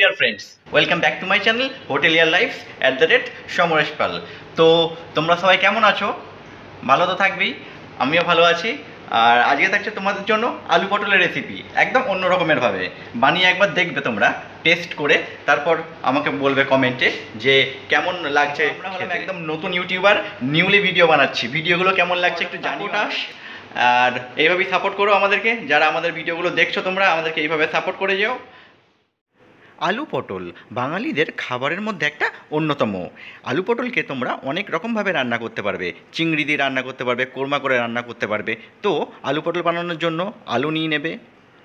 Dear friends welcome back to my channel hotel year life at the rate Samaresh Pal তো তোমরা সবাই কেমন আছো? ভালো তো থাকবেই আমিও ভালো আছি। আর আজকে থাকছে তোমাদের জন্য আলু পটলের রেসিপি একদম অন্য রকমের ভাবে। বানিয়ে একবার দেখবে তোমরা টেস্ট করে তারপর আমাকে বলবে কমেন্টে যে কেমন লাগছে একদম নতুন ইউটিউবার নিউলি ভিডিও বানাচ্ছি। ভিডিওগুলো কেমন লাগছে একটু জানিও। না আর এইভাবেই সাপোর্ট করো আমাদেরকে। যারা আমাদের ভিডিওগুলো দেখছ তোমরা আমাদেরকে এইভাবে সাপোর্ট করে যেও। আলু পটল। বাঙালিদের খাবারের মধ্যে একটা অন্যতম। আলু পটলকে তোমরা অনেক রকমভাবে রান্না করতে পারবে। চিংড়ি দিয়ে রান্না করতে পারবে, কোরমা করে রান্না করতে পারবে। তো আলু পটল বানানোর জন্য আলু নিয়ে নেবে,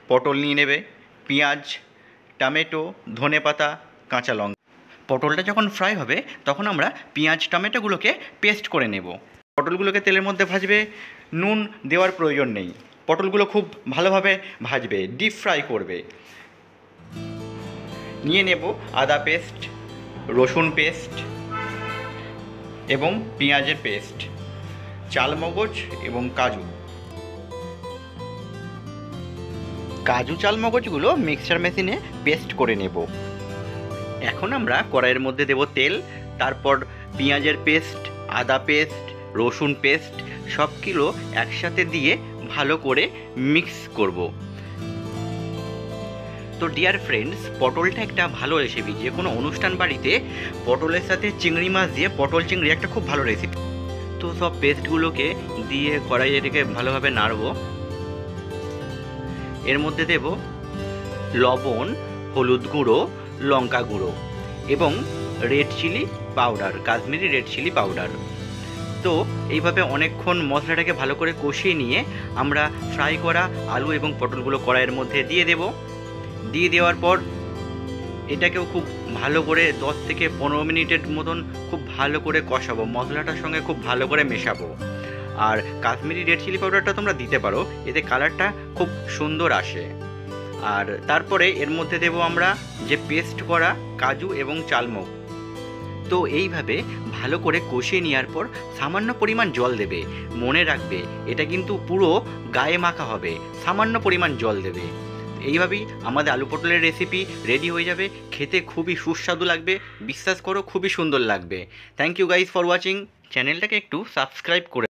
পটল নিয়ে নেবে, পেঁয়াজ, টমেটো, ধনে পাতা, কাঁচা লঙ্কা। পটলটা যখন ফ্রাই হবে, তখন আমরা পেঁয়াজ, টমেটোগুলোকে পেস্ট করে নেব। পটলগুলোকে তেলের মধ্যে ভাজবে, নুন দেওয়ার প্রয়োজন নেই। পটলগুলো খুব ভালোভাবে ভাজবে, ডিপ ফ্রাই করবে। নিয়ে নেব আদা পেস্ট, রসুন পেস্ট এবং পেঁয়াজের পেস্ট, চালমগজ এবং কাজু। কাজু চালমগজগুলো মিক্সচার মেশিনে পেস্ট করে নেব। এখন আমরা কড়াইয়ের মধ্যে দেব তেল, তারপর পেঁয়াজের পেস্ট, আদা পেস্ট, রসুন পেস্ট সব কিলো একসাথে দিয়ে ভালো করে মিক্স করব। তো ডিয়ার ফ্রেন্ডস পটলটা একটা ভালো রেসিপি যে কোনো অনুষ্ঠান বাড়িতে পটলের সাথে চিংড়ি মাছ দিয়ে পটল চিংড়ি একটা খুব ভালো রেসিপি তো সব পেস্টগুলোকে দিয়ে কড়াইয়ে রেখে ভালোভাবে নাড়বো। এর মধ্যে দেব লবণ, হলুদ গুঁড়ো, লঙ্কা গুঁড়ো এবং red chilli powder Kashmiri red chilli powder তো এইভাবে অনেকক্ষণ মশলাটাকে ভালো করে কষিয়ে নিয়ে আমরা ফ্রাই করা আলু এবং পটলগুলো কড়াইয়ের মধ্যে দিয়ে দেব। দিয়ে দেওয়ার পর এটাকেও খুব ভালো করে দশ থেকে পনেরো মিনিটের মতন খুব ভালো করে কষাবো। মশলাটার সঙ্গে খুব ভালো করে মেশাবো। আর কাশ্মীরি রেড চিলি পাউডারটা তোমরা দিতে পারো, এতে কালারটা খুব সুন্দর আসে। আর তারপরে এর মধ্যে দেব আমরা যে পেস্ট করা কাজু এবং চালমগ। তো এইভাবে ভালো করে কষিয়ে নেওয়ার পর সামান্য পরিমাণ জল দেবে। মনে রাখবে, এটা কিন্তু পুরো গায়ে মাখা হবে। সামান্য পরিমাণ জল দেবে। এইভাবেই আমাদের আলু পটলের রেসিপি রেডি হয়ে যাবে। খেতে খুবই সুস্বাদু লাগবে, বিশ্বাস করো খুবই সুন্দর লাগবে। Thank you guys for watching চ্যানেলটাকে একটু সাবস্ক্রাইব করে